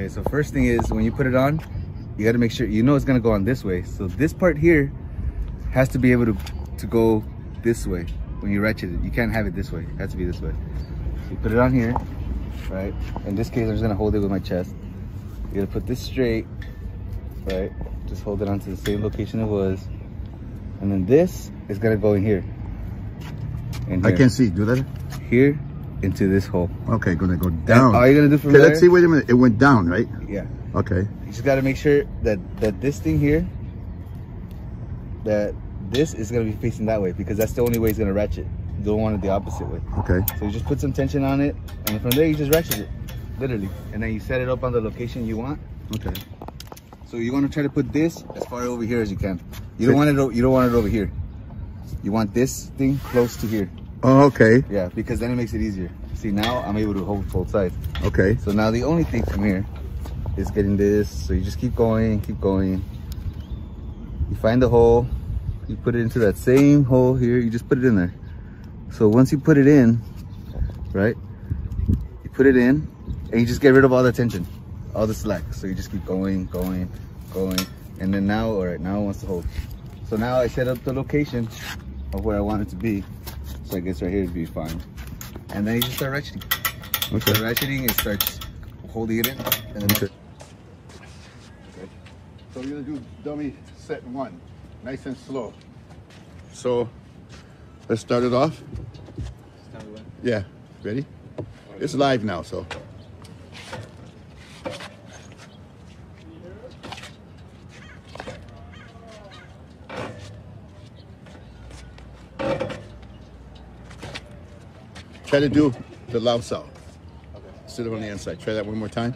Okay, so first thing is when you put it on, you got to make sure you know it's gonna go on this way. So this part here has to be able to to go this way when you ratchet it. You can't have it this way. It has to be this way. So you put it on here, right? In this case, I'm just gonna hold it with my chest. You gotta put this straight, right? Just hold it onto the same location it was. And then this is gonna go in here. In I can't see. Do that. Here into this hole. Okay, gonna go down. all you're gonna do from Okay, let's see. Wait a minute. It went down, right? yeah. Okay. You just gotta make sure that that this thing here, that this is gonna be facing that way because that's the only way it's gonna ratchet. You don't want it the opposite way. Okay. So you just put some tension on it, and from there you just ratchet it, literally, and then you set it up on the location you want. Okay. So you want to try to put this as far over here as you can. You don't want it. You don't want it over here. You want this thing close to here. Oh, okay. Yeah, because then it makes it easier. See now I'm able to hold both sides. Okay. So now the only thing from here is getting this. So you just keep going, keep going. You find the hole, you put it into that same hole here, you just put it in there. So once you put it in, right, you put it in and you just get rid of all the tension, all the slack. So you just keep going, going, going. And then now, all right, now it wants to hold. So now I set up the location of where I want it to be. So I guess right here would be fine. And then you just start ratcheting. Okay. The ratcheting, it starts holding it in. And then Okay. So we're gonna do dummy set one, nice and slow. So let's start it off. Yeah, ready? It's live now, so. Try to do the Lao Sao. Sit on the inside. Try that one more time.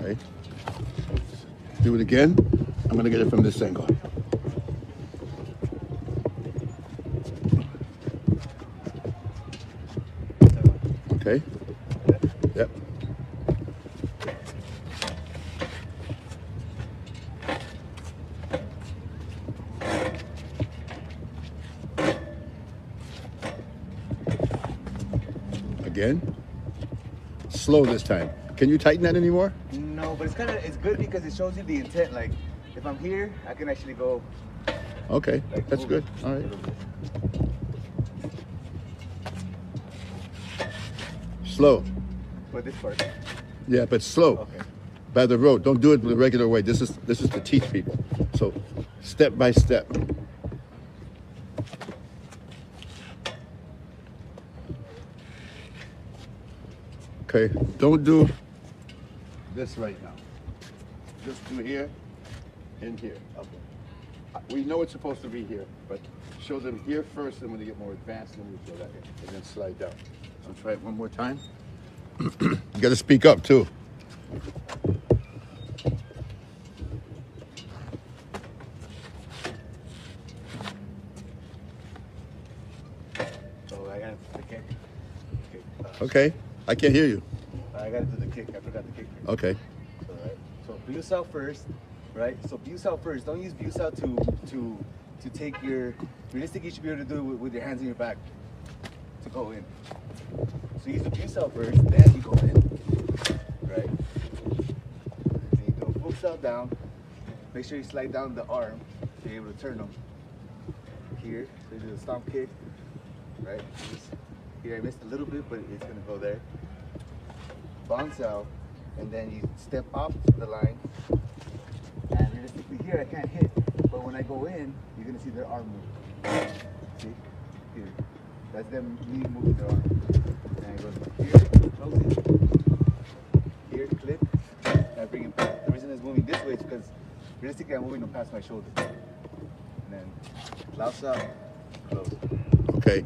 Okay. Do it again. I'm gonna get it from this angle. Okay. Yep. Again. Slow this time. Can you tighten that anymore? No, but it's kind of it's good because it shows you the intent. Like if I'm here, I can actually go. Okay, Like, that's good. All right. Slow. But this part. Yeah, but slow. Okay. By the road. Don't do it the regular way. This is this is to teach people. So step by step. Okay, don't do this right now. Just do here and here. Okay. Uh, We know it's supposed to be here, but show them here first, and when they get more advanced, then we show that, and then slide down. So try it one more time. you got to speak up too. So I got to do. Okay. Uh, Okay, I can't hear you. I got to do the kick. I forgot the kick. Okay, All right. So out first, right? So out first. Don't use out to to to take your. realistic. you should be able to do it with, with your hands in your back to go in. So use the out first, then you go in. Right. Then you a full down. Make sure you slide down the arm to be able to turn them. Here, so you do the stomp kick. Right. Just- Here I missed a little bit, but it's gonna go there bounce out, and then you step off the line. And realistically here I can't hit, but when I go in, you're gonna see their arm move. See? Here. That's them me moving their arm. And I go here, close it. Here, clip. And I bring it back. The reason it's moving this way is because realistically I'm moving past my shoulder. And then Lao Sao, close. Okay.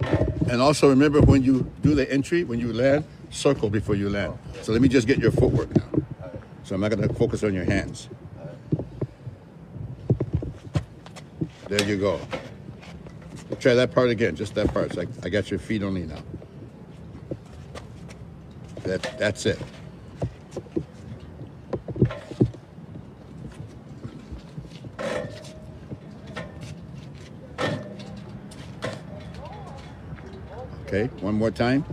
And also remember when you do the entry, when you land, circle before you land. So let me just get your footwork now. So I'm not gonna focus on your hands. There you go. Try that part again, just that part. So I, I got your feet only now. That, that's it. Okay, one more time.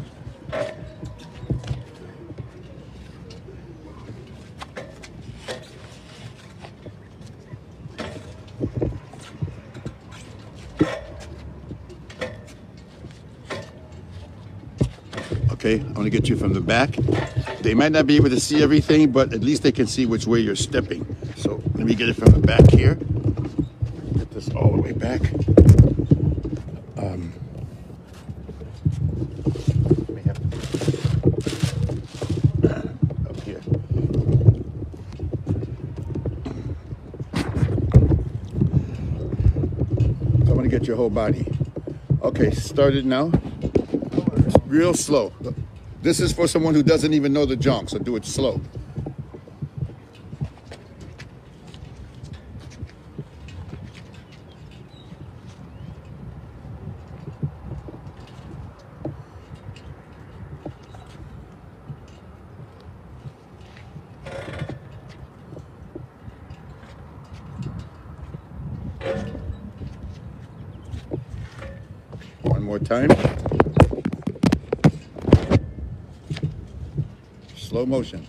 Okay, I'm gonna get you from the back. They might not be able to see everything, but at least they can see which way you're stepping. So let me get it from the back here. Get this all the way back. Um, may have to- up here. So I'm gonna get your whole body. Okay, started now. Real slow. This is for someone who doesn't even know the junk, so do it slow. Time. Slow motion.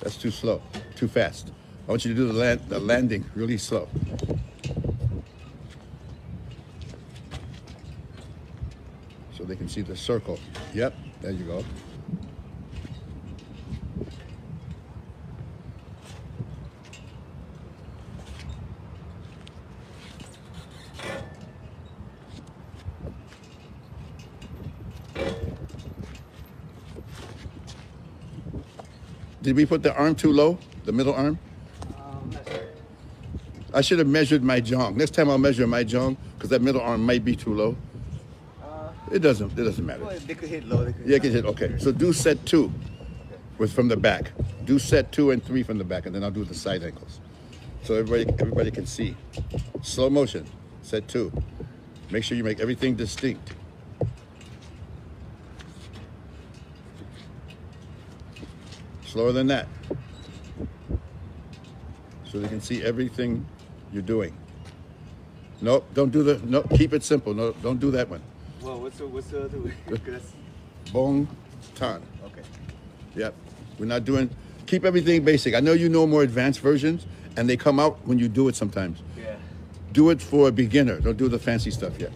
That's too slow, too fast. I want you to do the, land, the landing really slow. So they can see the circle. Yep, there you go. Did we put the arm too low? The middle arm? Um. I should have measured my jong. Next time I'll measure my jong because that middle arm might be too low. Uh, It doesn't. It doesn't matter. well, they could hit low. Could Yeah, can hit. Okay, so do set two with from the back. Do set two and three from the back, and then I'll do the side ankles, so everybody everybody can see. Slow motion. Set two. Make sure you make everything distinct. Slower than that, so they can see everything you're doing. Nope, don't do the. No, keep it simple. No, don't do that one. Well, what's the what's the other that's Bong tan. okay. Yep. We're not doing. Keep everything basic. I know you know more advanced versions, and they come out when you do it sometimes. Yeah. Do it for a beginner. Don't do the fancy stuff yet.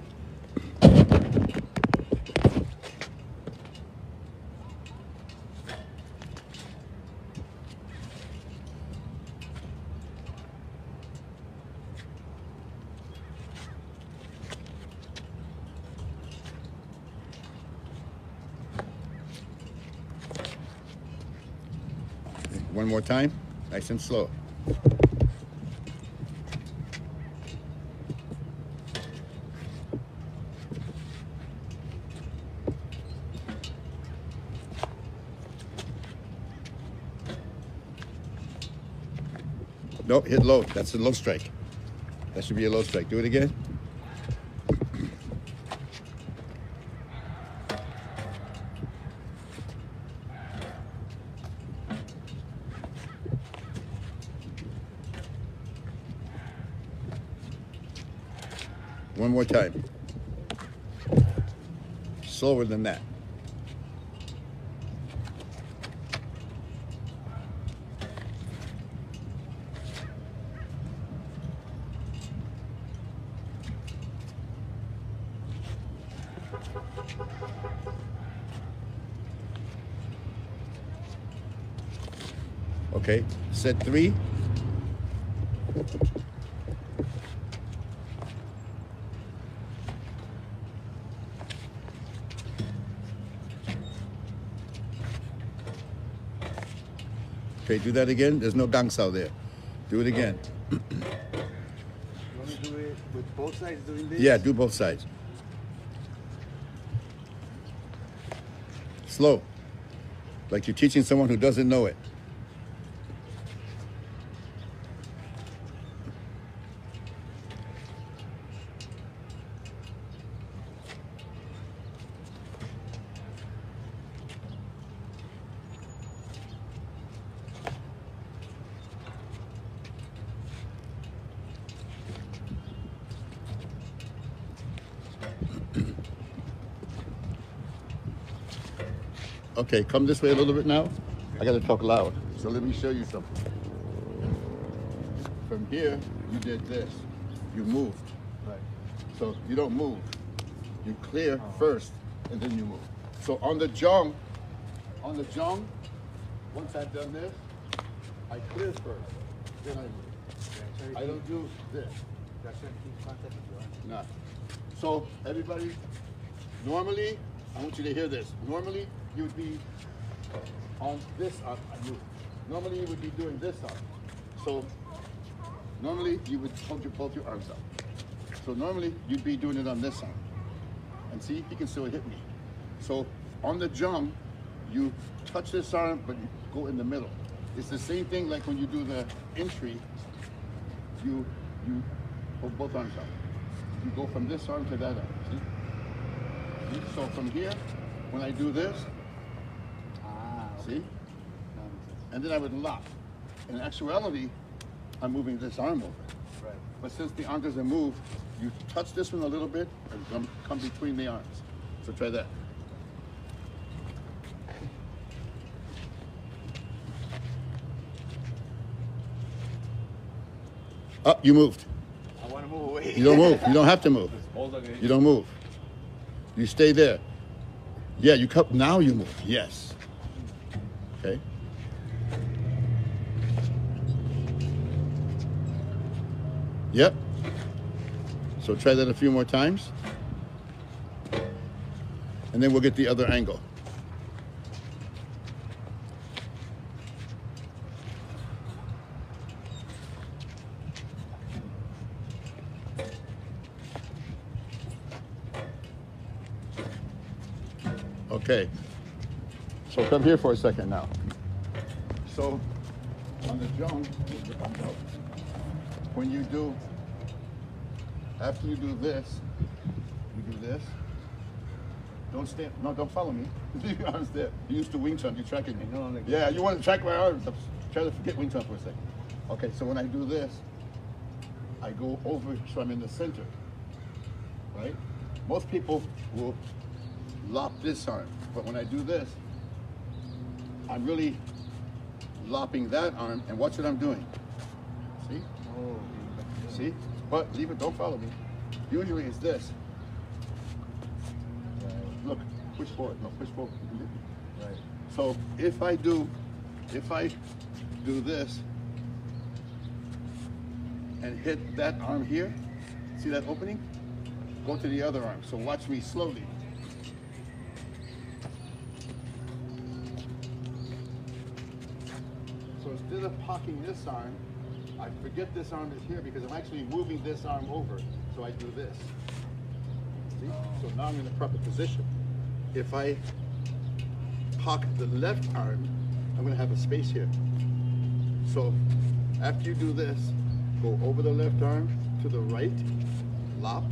One more time. Nice and slow. Nope, hit low. That's a low strike. That should be a low strike. Do it again. One more time. Slower than that. Okay, set three. Okay, do that again. There's no gangsao there. Do it again. Oh. You want to do it with both sides doing this? Yeah, do both sides. Slow. Like you're teaching someone who doesn't know it. Okay, come this way a little bit now. I gotta talk loud. So let me show you something. From here, you did this. You moved. Right. So you don't move. You clear first, and then you move. So on the jong, on the jong, once I've done this, I clear first, then I move. I don't do this. Nah. So everybody, normally, I want you to hear this. Normally, you would be on this arm. I. Normally, you would be doing this arm. So normally, you would hold your both your arms up. So normally, you'd be doing it on this arm. And see, he can still hit me. So on the jong, you touch this arm, but you go in the middle. It's the same thing like when you do the entry. You you hold both arms up. You go from this arm to that arm. See? So from here, when I do this. See, and then I would lock. In actuality, I'm moving this arm over. Right. But since the arm doesn't move, you touch this one a little bit and come, come between the arms. So try that. Up, you moved. I want to move away. You don't move. You don't have to move. You eh? don't move. You stay there. Yeah, you come. Now you move. Yes. Okay. Yep. So try that a few more times. And then we'll get the other angle. Okay. So come here for a second now. So on the jong, when you do, after you do this, you do this. Don't stand. No, don't follow me. Leave your arms there. You used to wing chun. You're tracking me. No, like- yeah, you want to track my arms. I'm trying to forget wing chun for a second. Okay, so when I do this, I go over so I'm in the center. Right? Most people will lop this arm, but when I do this, I'm really lopping that arm, and watch what I'm doing. See? See? But leave it, don't follow me. Usually it's this. Look, push forward. No, push forward. Right. So if I do, if I do this and hit that arm here, see that opening? Go to the other arm. So watch me slowly. So pocking this arm, I forget this arm is here because I'm actually moving this arm over. So I do this. See? So now I'm in the proper position. If I pock the left arm, I'm gonna have a space here. So after you do this, go over the left arm to the right, lop.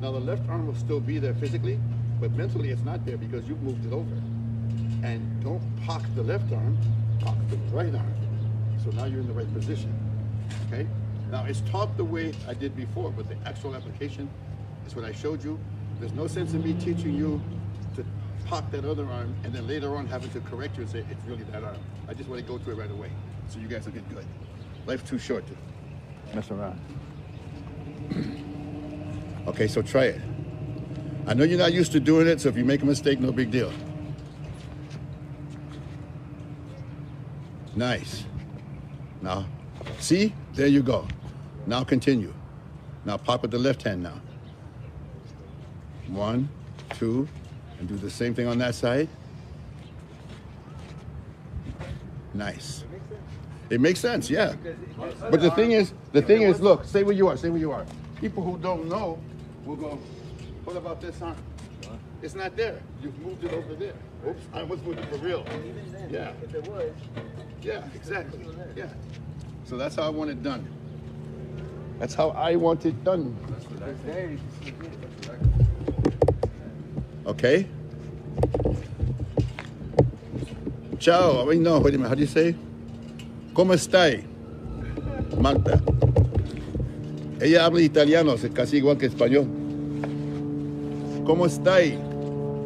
Now the left arm will still be there physically, but mentally it's not there because you've moved it over. And don't pock the left arm, pock the right arm. So now you're in the right position, okay? Now it's taught the way I did before, but the actual application is what I showed you. There's no sense in me teaching you to pop that other arm and then later on having to correct you and say it's really that arm. I just want to go to it right away so you guys will get good. Life's too short to mess around. okay, so try it. I know you're not used to doing it, so if you make a mistake, no big deal. Nice. Now, see? There you go. Now continue. Now pop with the left hand now. One, two, and do the same thing on that side. Nice. It makes sense, yeah. But the thing is, the thing is, look, say where you are, say where you are. People who don't know will go, what about this arm? It's not there. You've moved it over there. Oops, I moved it for real. Even then, Yeah. if it was, Yeah, exactly. Yeah. So that's how I want it done. That's how I want it done. if it's there, you can see it. Okay? Ciao. Wait, no, wait a minute. How do you say? ¿Cómo estáis? Marta. Ella habla italiano, es casi igual que español. ¿Cómo estáis?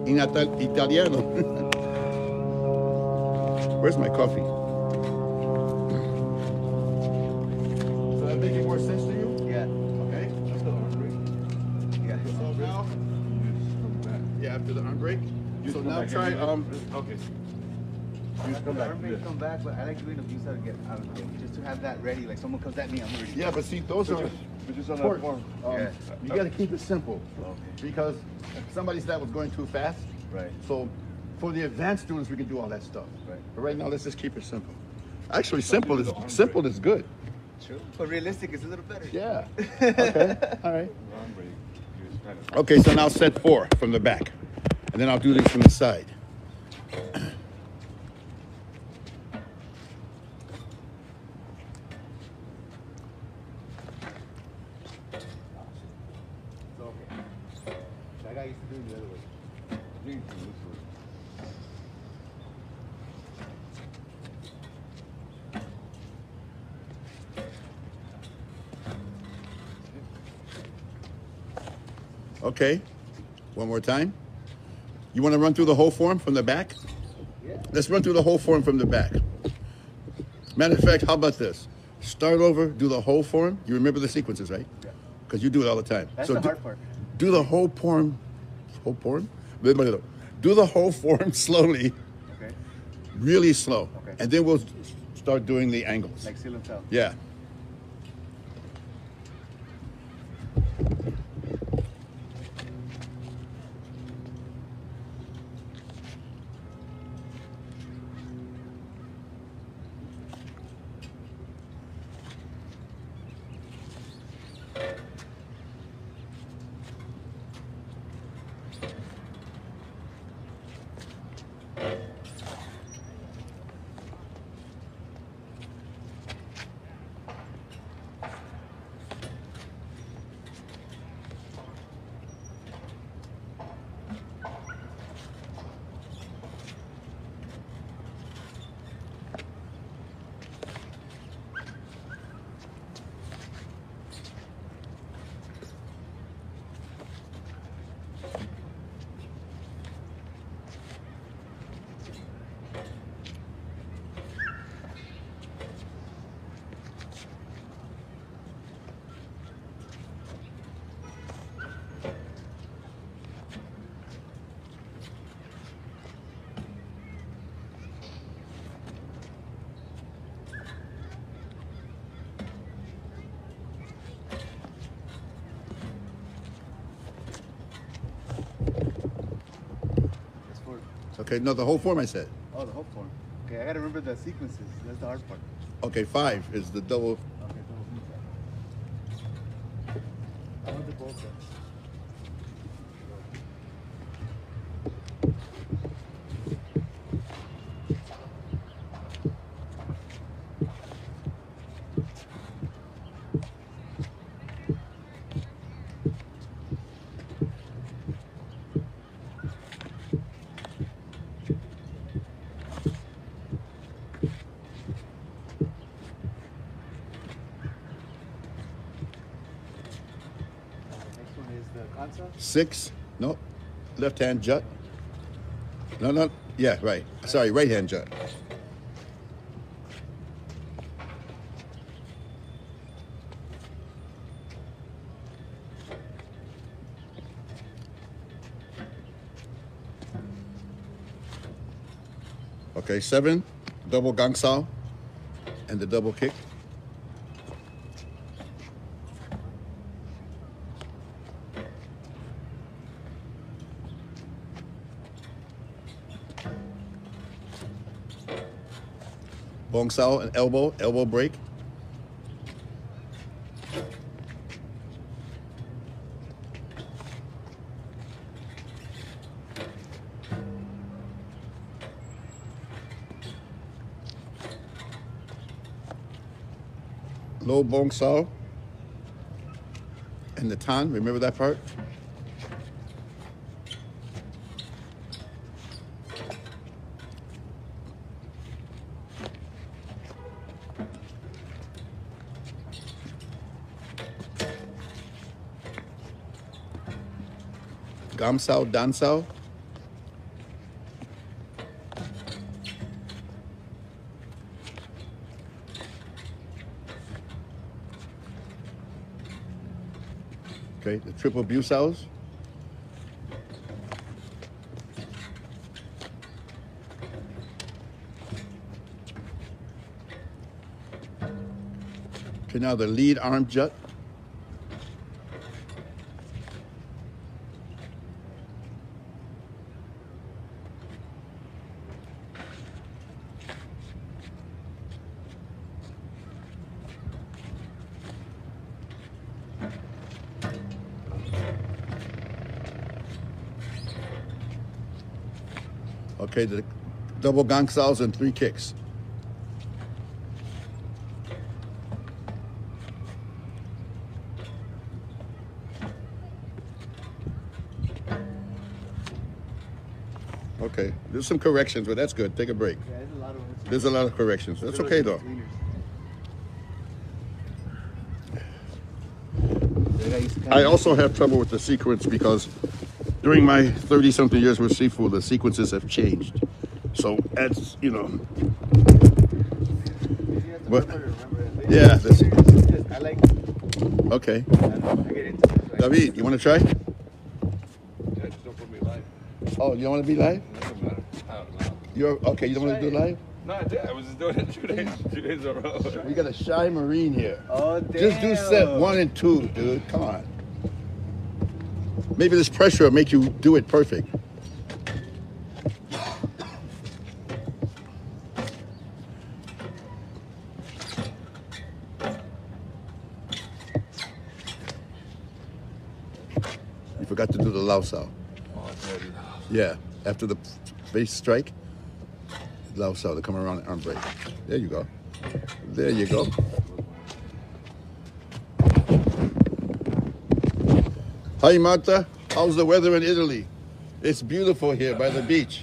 En italiano. Where's my coffee? Making more sense to you? Yeah. Okay. After the arm break. Yeah. So now, yeah, after the arm break. So now try um. Okay. Just come back. come back, but I like doing a view to get out of the way, just to have that ready. Like someone comes at me, I'm ready. Yeah, but see, those are. But just on that form. um, Yeah. You got to keep it simple Okay. because somebody said I was going too fast. Right. So for the advanced students, we can do all that stuff. Right. But right now, let's just keep it simple. Actually, simple is simple is good. True. But realistic is a little better. Yeah. Okay. All right. Arm break. You just kind of- Okay, so now set four from the back, and then I'll do these from the side. It's okay. I got used to doing the other way. I think it's this way. Okay. One more time. You want to run through the whole form from the back? Yeah. Let's run through the whole form from the back. Matter of fact, how about this? Start over, do the whole form. You remember the sequences, right? Yeah. Because you do it all the time. That's so the do, hard part. Do the whole form. Whole form? Do the whole form slowly, Okay. really slow. Okay. And then we'll start doing the angles. Like seal and tell. Yeah. That's for Okay, no, the whole form I said. oh the whole form. Okay, I gotta remember the sequences. That's the hard part. Okay, five is the double. Double view set. I want the both sets. Uh, next one is the concept. Six, no, left hand jut. No, no, yeah, right. Sorry, right hand jut. Okay, seven, double gang sao, and the double kick. Bong sao, an elbow, elbow break. Low bong sao. And the tan, remember that part? gamsao, dansao. Okay, the triple busaos. Okay, now the lead arm jut. Okay, the double gang sao and three kicks. Okay, there's some corrections, but that's good. Take a break. Yeah, there's a lot of. There's a lot of corrections. That's okay though. I also have trouble with the sequence because during my 30 something years with seafood, the sequences have changed. So, as you know, What? Yeah, this- I like. okay. I, don't know, I get into this. Like, David, you want to try? Yeah, just don't put me live. Oh, you don't want to be live? It doesn't matter. I don't know. You're okay. You don't want to do live? No, I did. I was just doing it two days, two days in a row. We got a shy marine here. Oh damn. Just do set one and two, dude. Come on. Maybe this pressure will make you do it perfect. You forgot to do the Lao Sao. Oh, it's ready now. Yeah, after the face strike, Lao Sao to come around and arm break. There you go. There you go. Hi, Marta. How's the weather in Italy? It's beautiful here by the beach.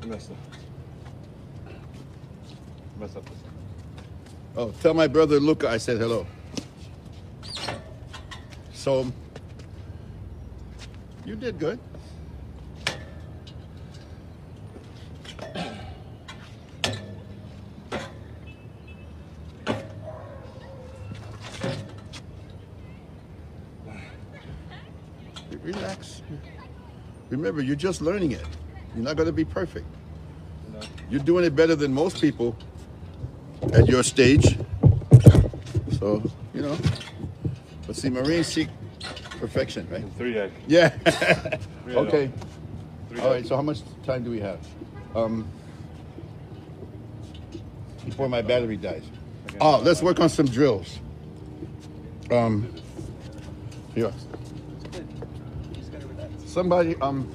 I messed up. I messed up. Oh, tell my brother Luca I said hello. So, you did good. Remember, you're just learning it. You're not going to be perfect. No. You're doing it better than most people at your stage. So, you know. But see, Marines seek perfection, right? Three egg. Yeah. Yeah. okay. Three All egg. right, so how much time do we have? Um, before my battery dies. Oh, let's work on some drills. Um, here. Just gotta relax. Somebody, um,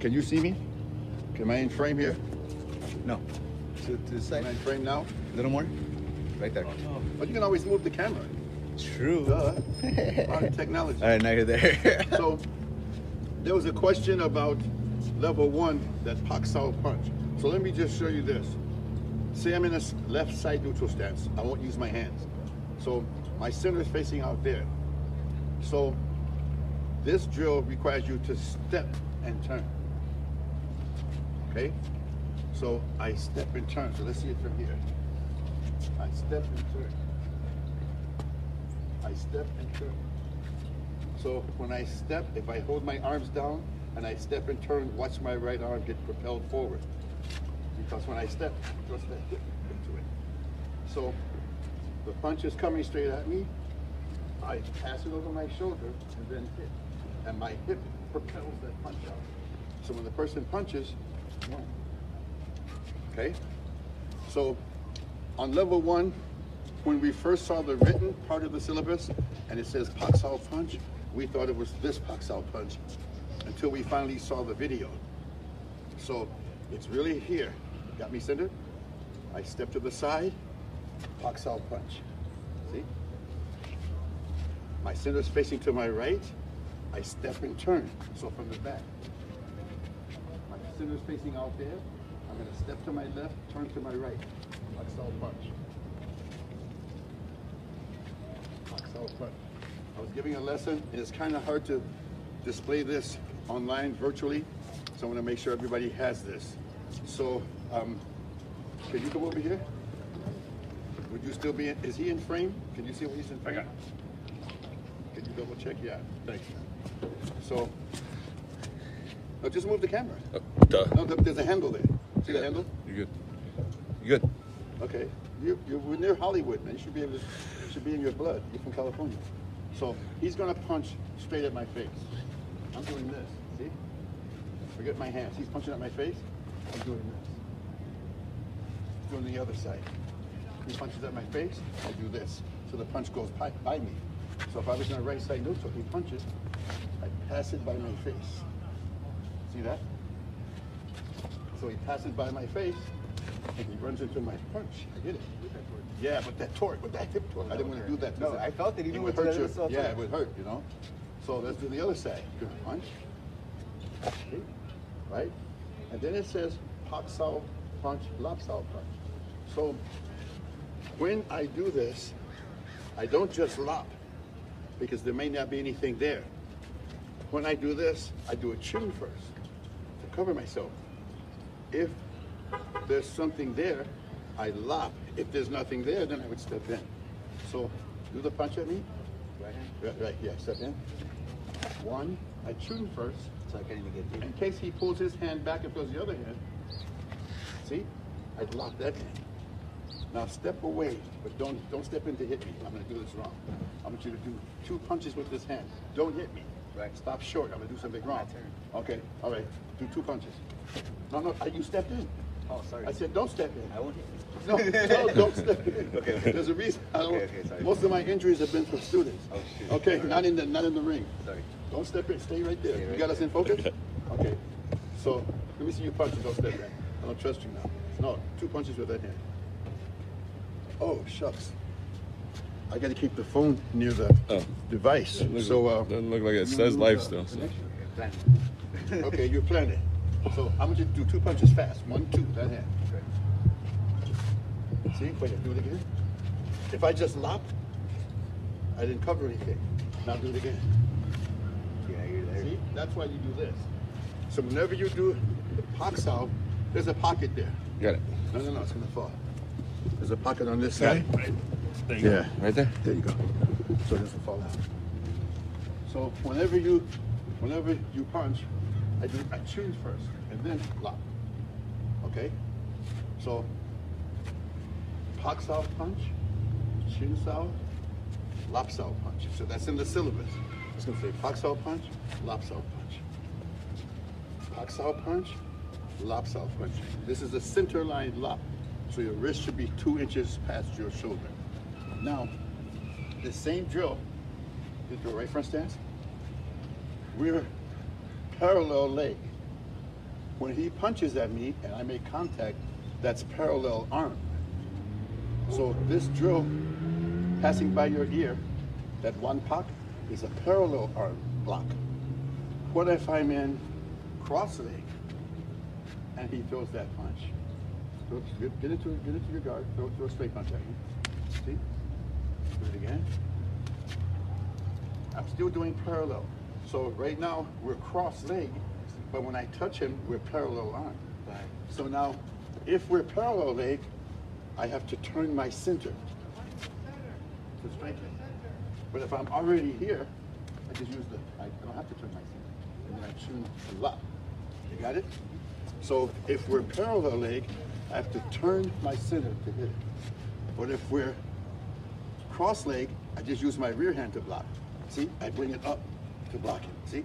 can you see me? Am I in frame here? No. To, to the side. Am I in frame now? A little more. Right there. But you can always move the camera. True. Duh. Modern technology. All right, now you're there. So there was a question about level one, that Paksao punch. So let me just show you this. Say I'm in a left side neutral stance. I won't use my hands. So my center is facing out there. So this drill requires you to step and turn. Okay? So I step and turn. So let's see it from here. I step and turn. I step and turn. So when I step, if I hold my arms down and I step and turn, watch my right arm get propelled forward. Because when I step, thrust that hip into it. So the punch is coming straight at me. I pass it over my shoulder and then hit. And my hip propels that punch out. So when the person punches, okay? So on level one, when we first saw the written part of the syllabus and it says Paksao punch, we thought it was this Paksao punch until we finally saw the video. So it's really here. Got me centered? I step to the side, Paksao punch. See? My center is facing to my right. I step and turn. So from the back. My center is facing out there. I'm going to step to my left, turn to my right. Paksao punch. Paksao punch. I was giving a lesson, and it's kind of hard to display this online virtually, so I want to make sure everybody has this. So, um, can you come over here? Would you still be, in, is he in frame? Can you see what he's in frame? Can you double check? Yeah, thanks. So, no, just move the camera. Uh, duh. No, th- there's a handle there. See the handle? You good? You good? Okay, you, you're near Hollywood, man. You should be able to, it should be in your blood. You're from California. So he's gonna punch straight at my face. I'm doing this, see? Forget my hands. He's punching at my face. I'm doing this. Doing the other side. He punches at my face, I do this. So the punch goes by, by me. So if I was in a right side neutral, he punches, Pass it by my face. See that? So he passes by my face, and he runs into my punch. I get it. Yeah, but that torque, with that hip torque, I didn't want to do that. No, I felt it even would with hurt the you. other side. Yeah, it would hurt, you know. So let's do the other side. Good punch. See? Right? And then it says Sao punch, Lap Sao punch. So when I do this, I don't just lop because there may not be anything there. When I do this, I do a chin first to cover myself. If there's something there, I lop. If there's nothing there, then I would step in. So do the punch at me. Right hand. Right, right, yeah, step in. One, I tune first. So I can't even get through. In case he pulls his hand back and throws the other hand, see, I'd lock that hand. Now step away, but don't don't step in to hit me. I'm gonna do this wrong. I want you to do two punches with this hand. Don't hit me. Right. Stop short. I'm gonna do something wrong. Okay. All right. Do two punches. No, no. You stepped in. Oh, sorry. I said don't step in. I won't hit you. No, no, don't step in. Okay. There's a reason. I don't, Okay, okay, sorry. Most of my injuries have been from students. Oh, shoot. Okay, not in the not in the ring. Sorry. Don't step in. Stay right there. Stay you right got us in focus? okay. So let me see you punch don't step in. I don't trust you now. No, two punches with that hand. Oh shucks. I got to keep the phone near the Oh. device. Doesn't So uh, doesn't look like it says move life still. So. okay, you're planning. So I'm gonna do two punches fast. One, two, that hand. See, wait, do it again. If I just lop, I didn't cover anything. Now do it again. Yeah, you're there. See, that's why you do this. So whenever you do the pox out, there's a pocket there. Got it. No, no, no, it's gonna fall. There's a pocket on this side. There you Yeah. go. Right there. There you go. So this will fall out. So whenever you, whenever you punch, I do, I choose first and then lock. Okay? So, pak sao punch, chin sao, lap sao punch. So that's in the syllabus. It's gonna say pak sao punch, lap sao punch. Pak sao punch, lap sao punch. This is a center line lop. So your wrist should be two inches past your shoulder. Now, the same drill, you do a right front stance. We're parallel leg. When he punches at me and I make contact, that's parallel arm. So this drill passing by your ear, that one pock, is a parallel arm block. What if I'm in cross leg and he throws that punch? Get, get into get into your guard. Throw, throw a straight punch at me. See? Do it again. I'm still doing parallel. So right now we're cross leg, but when I touch him, we're parallel arm. Right. So now, if we're parallel leg, I have to turn my center to strengthen. But if I'm already here, I just use the, I don't have to turn my center. And then I tune a lot. You got it? So if we're parallel leg, I have to turn my center to hit it. But if we're cross leg, I just use my rear hand to block. See, I bring it up to block it, see?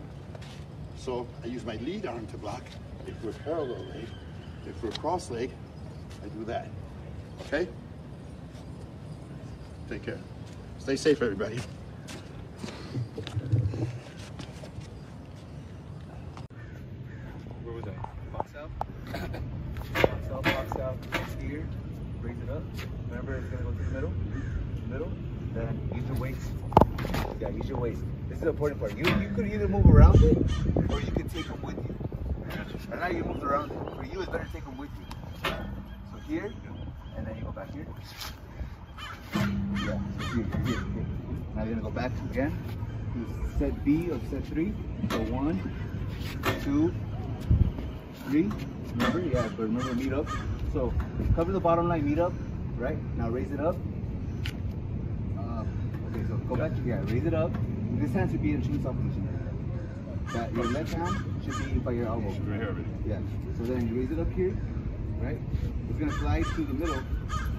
So I use my lead arm to block. If we're parallel leg, if we're cross leg, I do that, okay? Take care. Stay safe, everybody. Where was I? Box out. box out, box out. Here. Raise it up. Remember, it's gonna go to the middle. Middle. Then use your waist. Yeah, use your waist. This is the important part. You you could either move around it or you could take them with you. Right now you moved around it. For you, it's better to take them with you. So here, and then you go back here. Yeah. So here, here, here. Now you're gonna go back again. Do set B of set three. So one, two, three. Remember? Yeah, but remember meet up. So cover the bottom line, meet up, right? Now raise it up. Uh, okay, so go back. Yeah, raise it up. This hand should be in chin soft position. That your left hand should be by your elbow. Right here already. Yeah. So then you raise it up here, right? It's gonna slide to the middle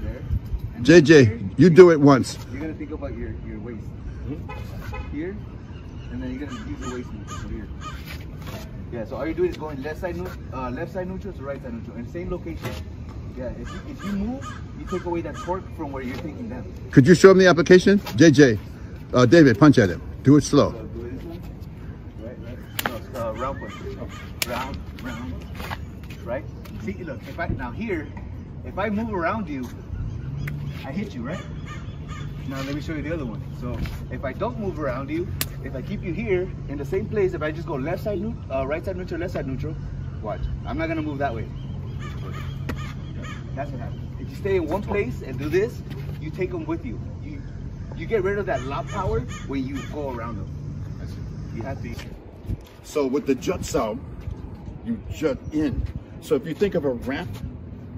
there. And then here, JJ, you do it once. You're gonna think about your your waist here, and then you're gonna use the waist so here. Yeah. So all you're doing is going left side uh, left side neutral to right side neutral, and same location. Yeah. If you, if you move, you take away that torque from where you're taking down. Could you show him the application? JJ, uh, David, punch at him. Do it slow. So do it this one. Right, right. No, uh, round punch. Round, round. Right? See, look, if I, now here, if I move around you, I hit you, right? Now let me show you the other one. So if I don't move around you, if I keep you here in the same place, if I just go left side neutral, uh, right side neutral, left side neutral, watch. I'm not gonna move that way. That's what happens. If you stay in one place and do this, you take them with you. You you get rid of that lock power when you go around them. You have to. So with the jut you jut in. So if you think of a ramp,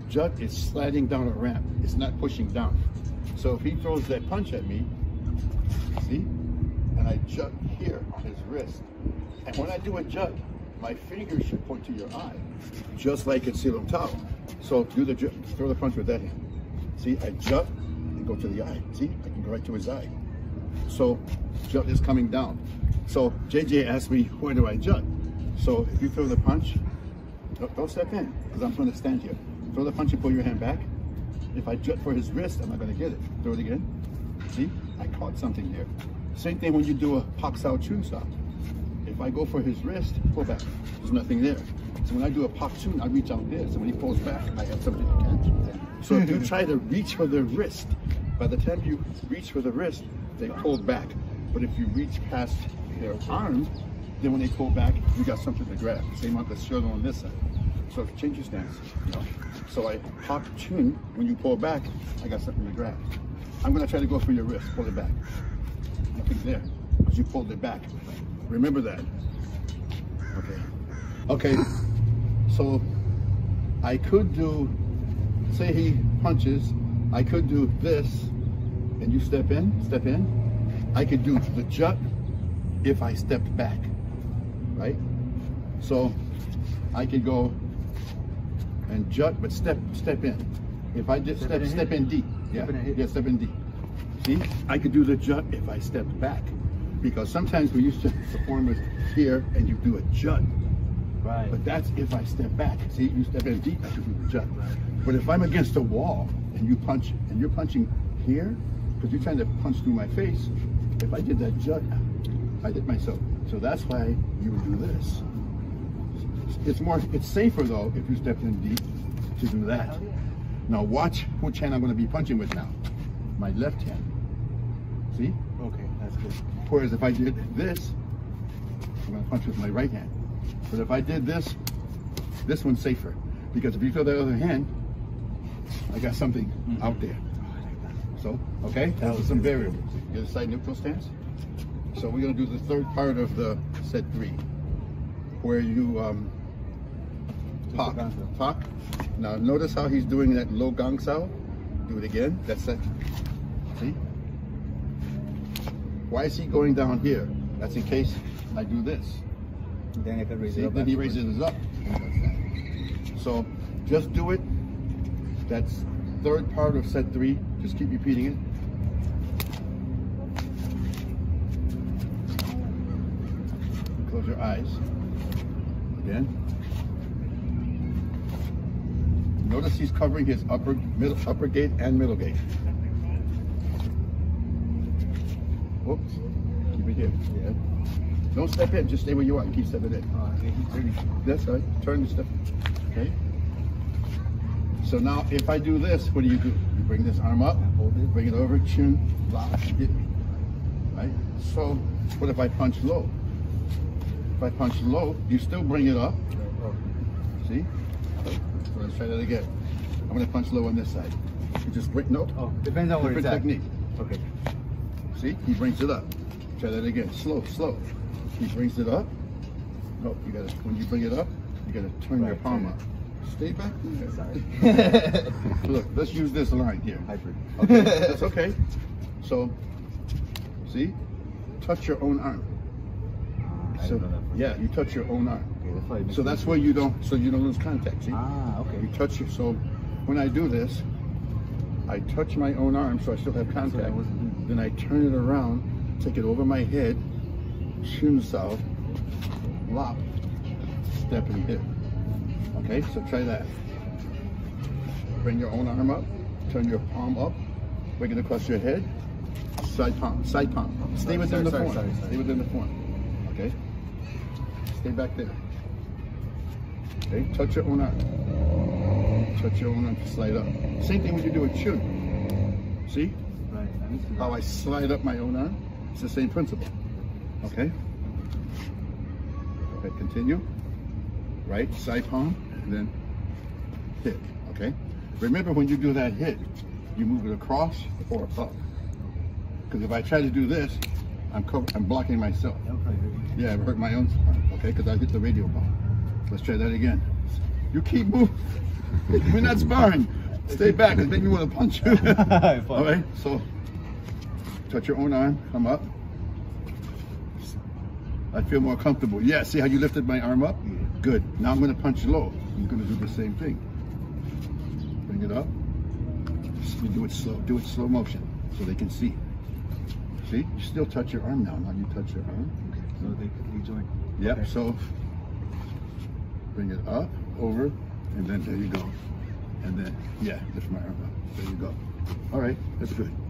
jut is sliding down a ramp. It's not pushing down. So if he throws that punch at me, see, and I jut here on his wrist, and when I do a jut, my fingers should point to your eye, just like in Siu Lim Tao. So do the throw the punch with that hand. See, I jut and go to the eye. See, I can go right to his eye. So jut is coming down. So JJ asked me, where do I jut? So if you throw the punch, don't, don't step in, because I'm going to stand here. Throw the punch and pull your hand back. If I jut for his wrist, I'm not going to get it. Throw it again. See, I caught something there. Same thing when you do a Pak Sao Chun stop. If I go for his wrist, pull back. There's nothing there. So when I do a Pak Chun, I reach out there. So when he pulls back, I have something to catch. So if you try to reach for the wrist, by the time you reach for the wrist, they pull back. But if you reach past their arm, then when they pull back, you got something to grab. Same on the shoulder on this side. So change your stance. You know? So I pop chin. When you pull back, I got something to grab. I'm gonna try to go through your wrist. Pull it back. Nothing there because you pulled it back. Remember that. Okay. Okay. So I could do. Say he punches. I could do this, and you step in. Step in. I could do the jut if I stepped back, right? So I could go and jut, but step step in. If I just Step step in step, in deep, yeah, Step in yeah, step in deep. See, I could do the jut if I stepped back, because sometimes we used to perform with here and you do a jut, Right. but that's if I step back. See, you step in deep, I can do the jut. Right. But if I'm against a wall and you punch and you're punching here, because you're trying to punch through my face, if I did that jut, I did myself. So that's why you would do this. It's more, it's safer though if you step in deep to do that. Now watch which hand I'm going to be punching with now. My left hand. See? Okay, that's good. Whereas if I did this, I'm going to punch with my right hand. But if I did this, this one's safer. Because if you throw the other hand, I got something out there. So, okay, those are some variables. Get a side neutral stance. So we're going to do the third part of the set three, where you um, gang Now notice how he's doing that low gang sao. Do it again. That's that. See? Why is he going down here? That's in case I do this. Then I can raise See, it up. then he raises it up. and does that. So just do it. That's third part of set three. Just keep repeating it. Close your eyes. Again. Notice he's covering his upper middle upper gate and middle gate. Whoops. Keep it here. Yeah. Don't step in, just stay where you are and keep stepping in. Turning. That's right. Turn the step. Okay. So now, if I do this, what do you do? You bring this arm up, Hold it. bring it over, chin, lock, hit me. Right. So, what if I punch low? If I punch low, you still bring it up. See? Let's try that again. I'm gonna punch low on this side. You just bring no. oh, depends on where it's at. technique. Okay. See? He brings it up. Try that again. Slow, slow. He brings it up. No, you gotta, when you bring it up, you gotta turn your palm turn up. Stay back there. Sorry. Look, let's use this line here. Hyper. Okay, that's okay. So, see? Touch your own arm. Uh, I So, don't know that yeah, you touch your own arm. That's why So that's where you don't, so you don't lose contact, see? Ah, okay. You touch it, so when I do this, I touch my own arm so I still have contact. Then I turn it around, take it over my head, shin south, lop, step and hit. Okay, so try that. Bring your own arm up, turn your palm up, bring it across your head, side palm, side palm. Stay Sorry, within the sorry, form. sorry, sorry. Stay within the form. Okay? Stay back there. Okay, touch your own arm. Touch your own arm slide up. Same thing when you do a chin. See Right. I need to how I slide up my own arm? It's the same principle. Okay? Okay, continue. Right, side palm, then hit. Okay? Remember when you do that hit, you move it across or up. Because if I try to do this, I'm I'm blocking myself. That'll probably hurt you. Yeah, I hurt my own arm, okay? Because I hit the radio ball. Let's try that again. You keep moving. We're not sparring. Stay back, because then you want to punch you. All right, so touch your own arm, come up. I feel more comfortable. Yeah, see how you lifted my arm up? Good. Now I'm going to punch low. I'm going to do the same thing. Bring it up. You do it slow. Do it slow motion so they can see. See? You still touch your arm now. Now you touch your arm. Okay, so they rejoin. Yep. Okay. So bring it up, over, and then there you go. And then yeah, lift my arm up. There you go. All right, that's good.